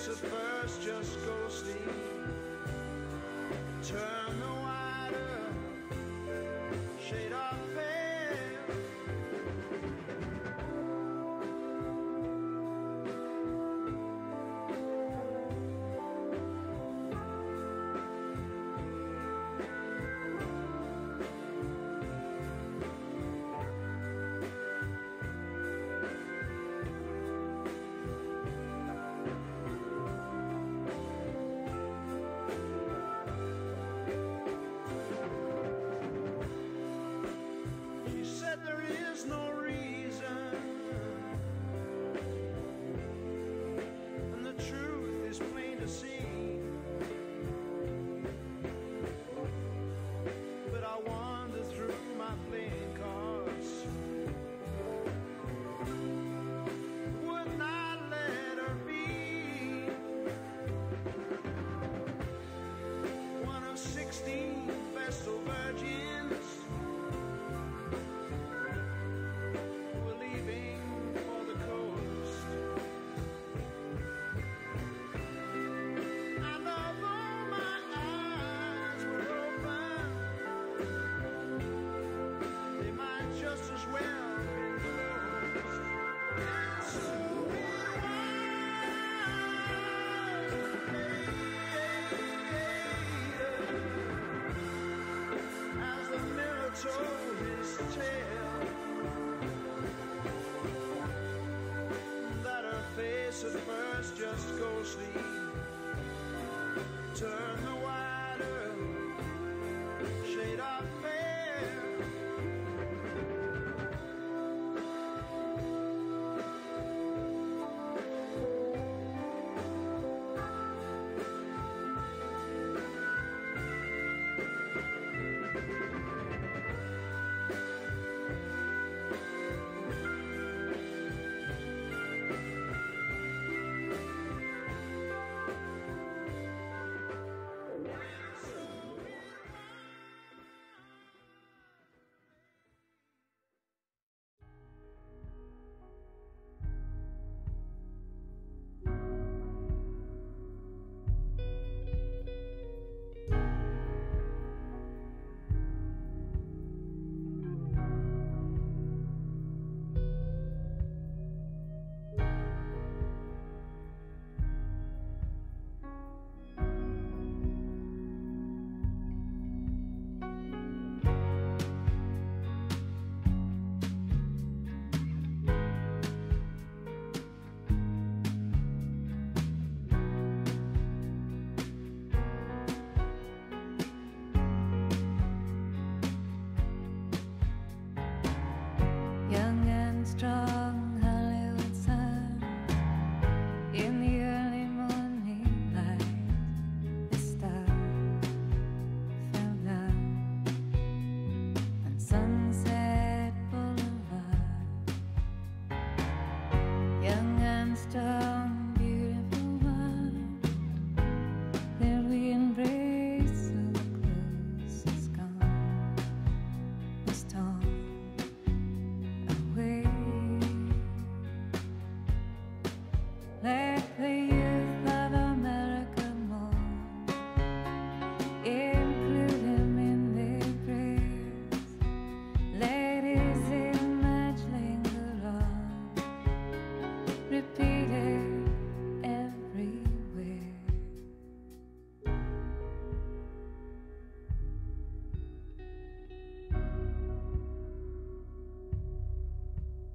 guess at first just go sleep. Turn the submerged, just go sleep. Turn the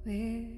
where